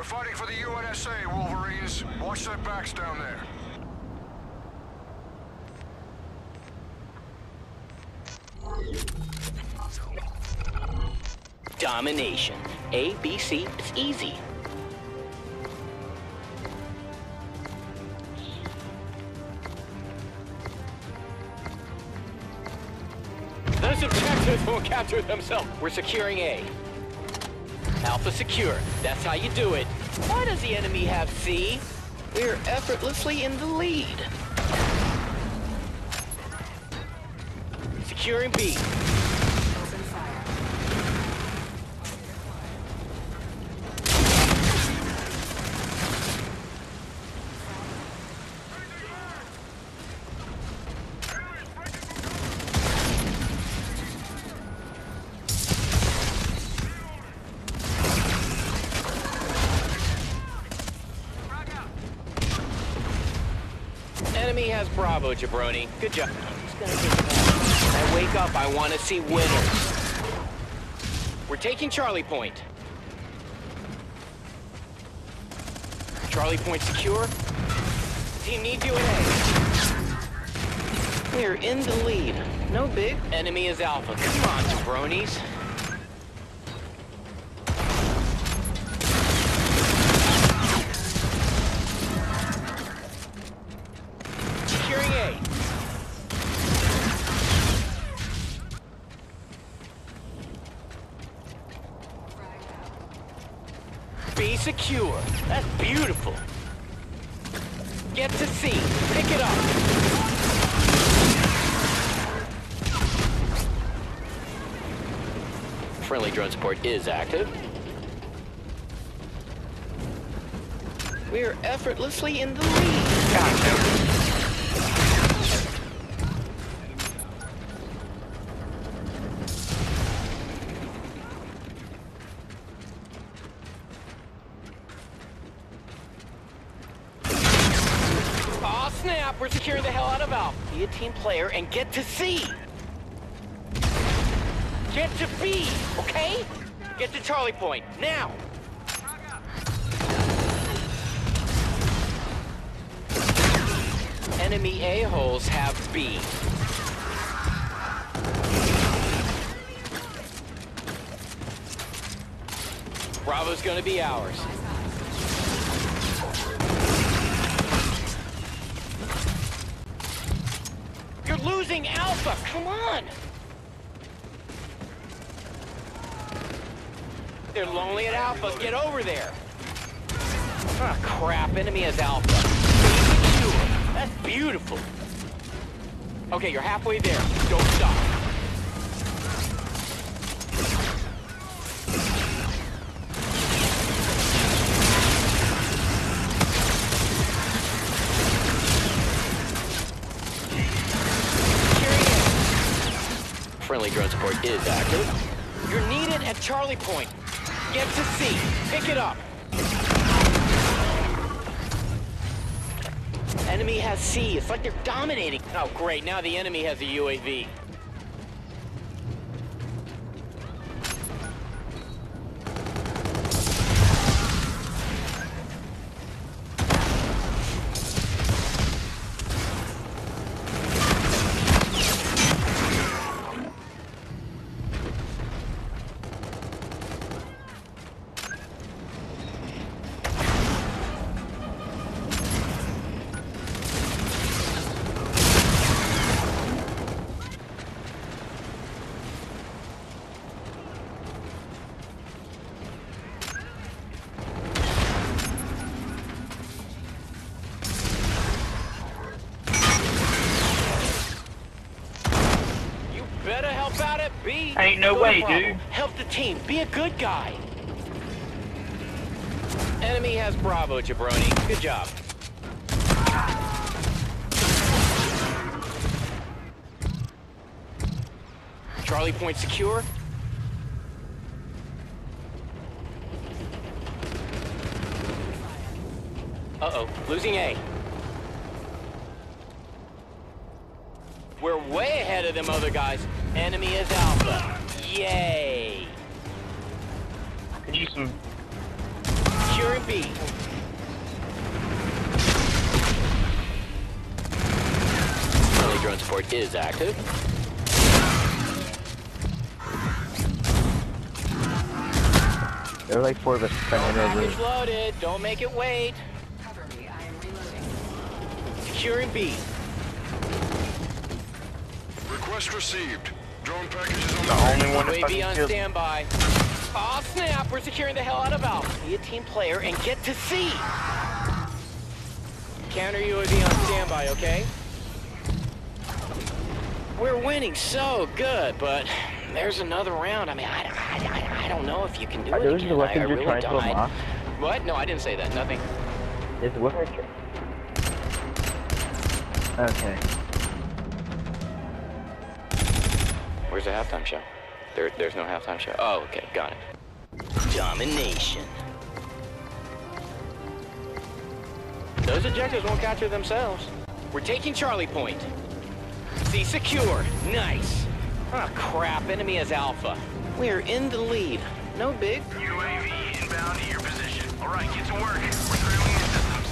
We're fighting for the UNSA, Wolverines. Watch their backs down there. Domination. A, B, C, it's easy. Those objectives won't capture themselves. We're securing A. Alpha secure. That's how you do it. Why does the enemy have C? We're effortlessly in the lead. Securing B. Enemy has Bravo, Jabroni. Good job. I wake up, I want to see winners. We're taking Charlie Point. Charlie Point secure. Team needs you in A. We're in the lead. No big. Enemy is Alpha. Come on, jabronis. Secure. That's beautiful. Get to C. Pick it up. Friendly drone support is active. We're effortlessly in the lead. Aw, Be a team player and get to C. Get to B, okay? Get to Charlie Point, now! Enemy a-holes have B. Bravo's gonna be ours. Losing Alpha, come on! They're lonely at Alpha, get over there! Ah, crap, enemy is Alpha. That's beautiful. Okay, you're halfway there. Don't stop. Friendly drone support is active. You're needed at Charlie Point. Get to C. Pick it up. Enemy has C. It's like they're dominating. Oh, great. Now the enemy has a UAV. Help out at B. Ain't no to way, Bravo. dude. Help the team. Be a good guy. Enemy has Bravo, Jabroni. Good job. Charlie Point secure. Uh-oh, losing A. We're way ahead of them other guys. Enemy is Alpha. Yay. Could use some Securing B. Friendly drone support is active. There were like four of us trying to Package over. loaded. Don't make it wait. Cover me. I am reloading. Securing B. Request received. Drone package is on The the way. only one that UAV fucking on killed. standby. Oh snap! We're securing the hell out of Alpha. Be a team player and get to C. Counter UAV on standby, okay? We're winning so good, but there's another round. I mean, I, I, I, I don't know if you can do Are it those the again. I, I weapons you're really trying to don't. I- unlock? What? No, I didn't say that. Nothing. Is the weapon? Okay. Where's the halftime show? There, there's no halftime show. Oh, okay, got it. Domination. Those objectives won't capture themselves. We're taking Charlie Point. See secure. Nice. Ah, crap. Enemy is Alpha. We're in the lead. No big. UAV inbound to your position. All right, get to work. We're surveilling your systems.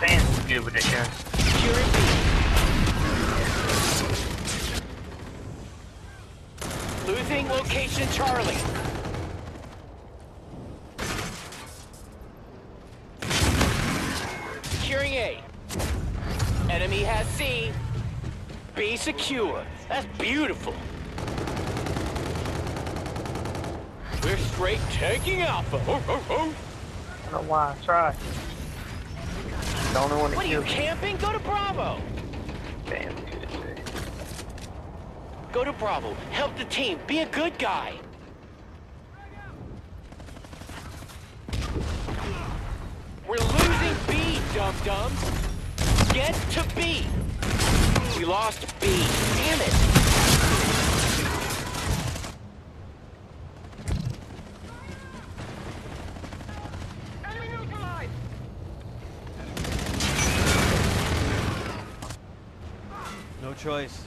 Sam's good with it, guys. Securing B. Losing location Charlie. Securing A. Enemy has C. B secure. That's beautiful. We're straight taking Alpha. Oh, oh, oh. I don't know why I tried. The only one that What are you me. camping? Go to Bravo. Damn, good. Go to Bravo. Help the team. Be a good guy. We're losing B, dum-dums. Get to B. We lost B. Damn it. Choice.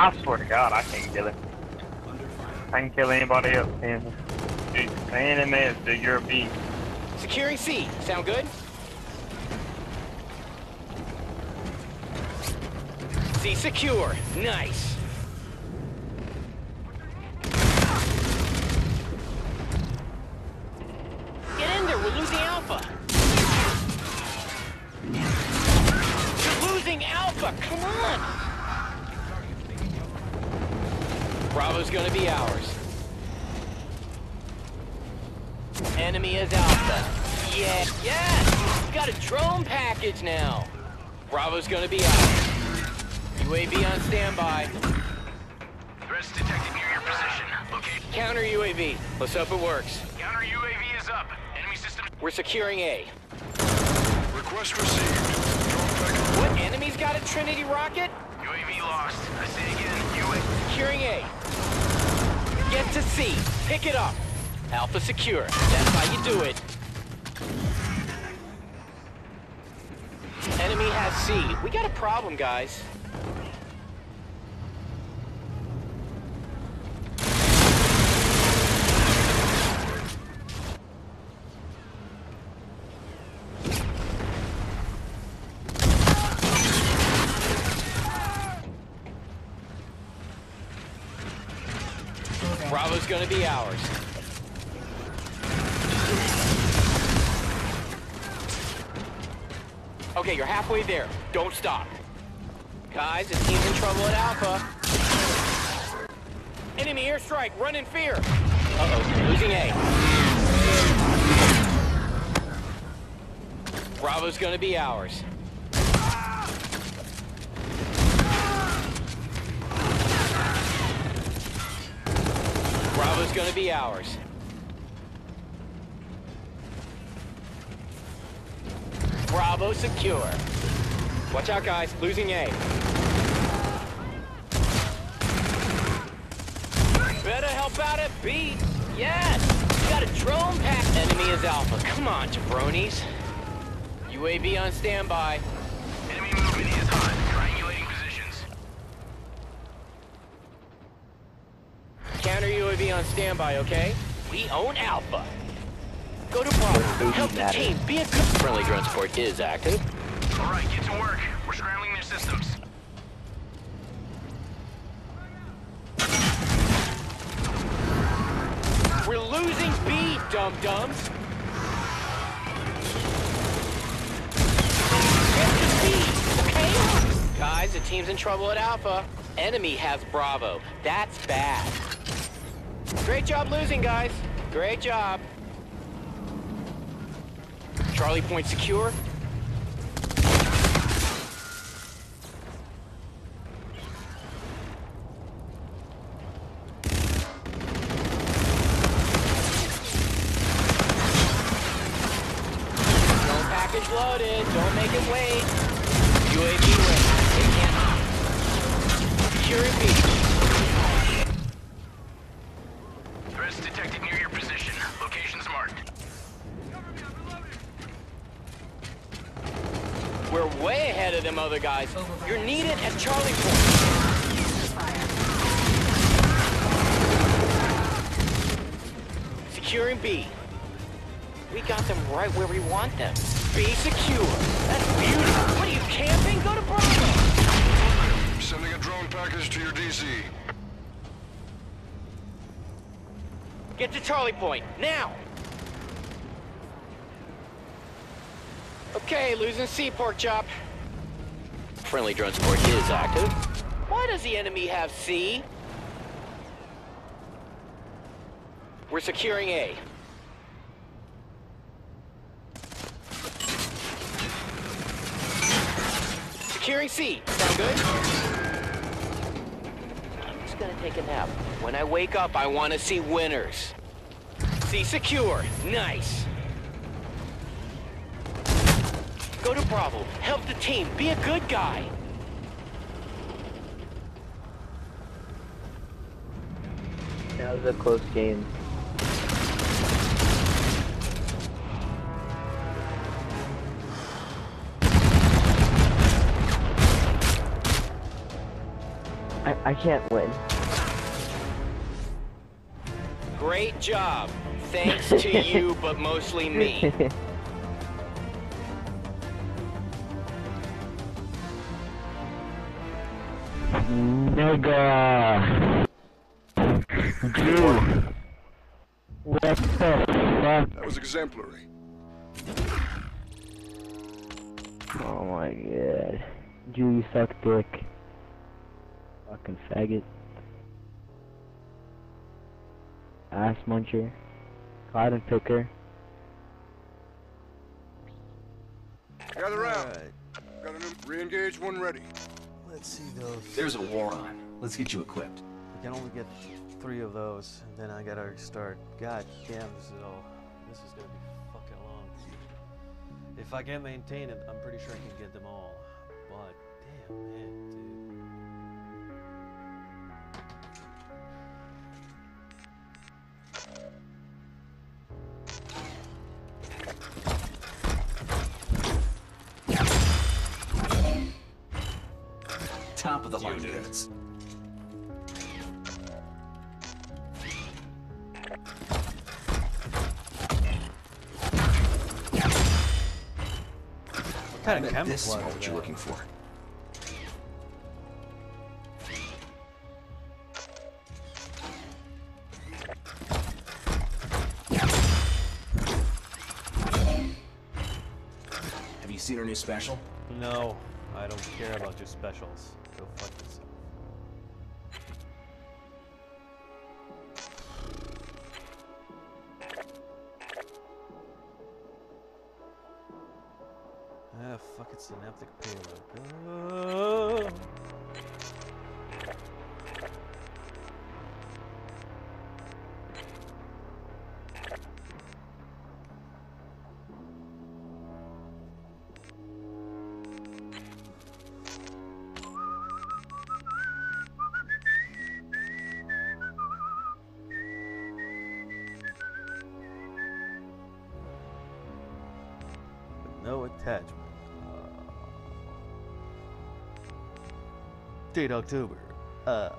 I swear to God, I can't kill it. I can kill anybody else, man. Dude, the enemy you're a beast. Securing C. Sound good? C secure. Nice. Get in there. We're losing Alpha. You're losing Alpha. Come on. Bravo's gonna be ours. Enemy is Alpha. Yeah, yes! Got a drone package now. Bravo's gonna be out. UAV on standby. Threats detected near your position. Location. Counter UAV. Let's hope it works. Counter UAV is up. Enemy system. We're securing A. Request received. What enemy's got a Trinity rocket? UAV lost. I say again, UAV. Securing A. Get to C. Pick it up. Alpha secure. That's how you do it. Enemy has C. We got a problem, guys. Bravo's gonna be ours. Okay, you're halfway there. Don't stop. Guys, the team's in trouble at Alpha. Enemy airstrike, run in fear. Uh-oh, losing A. Bravo's gonna be ours. Bravo's gonna be ours. Bravo secure. Watch out, guys. Losing A. Better help out at B. Yes! Got a drone pack. Enemy is Alpha. Come on, jabronis. UAV on standby. Enemy movement is hot. Counter UAV on standby, okay? We own Alpha. Go to Bravo. Help the team. Be a good. Friendly drone support is active. All right, get to work. We're scrambling their systems. We're losing B, dum dums. Get to B, okay? Guys, the team's in trouble at Alpha. Enemy has Bravo. That's bad. Great job losing, guys. Great job. Charlie point secure. Drone package loaded. Don't make it wait. UAV ready. They can't hide. Securing B. Threats detected near your position. Locations marked. We're way ahead of them other guys. You're needed at Charlie Point. Securing B. We got them right where we want them. Be secure. That's beautiful. What are you, camping? Go to Bravo. Sending a drone package to your DC. Get to Charlie Point, now! Okay, losing C, pork chop. Friendly drone support is active. Why does the enemy have C? We're securing A. Securing C. Sound good? I'm just gonna take a nap. When I wake up, I want to see winners. C secure. Nice. Go to Bravo. Help the team. Be a good guy. That was a close game. I, I can't win. Great job. Thanks to you, but mostly me. Nigga. Dude. What the fuck? That was exemplary. Oh my god. Jew, you suck dick. Fucking faggot. Ass muncher. Cotton picker. Gather round. Alright, Got an re-engage one ready. Let's see those. There's a war on. Let's get you equipped. I can only get three of those, and then I gotta start. God damn, this is all. This is gonna be fucking long. If I can maintain it, I'm pretty sure I can get them all. But damn, man, dude. Of the line units. What kind of I bet this is camouflage what is you're looking for. Have you seen our new special? No, I don't care about your specials. Go fuck no attachment. Uh, date October. Uh,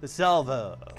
the salvo.